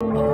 Oh.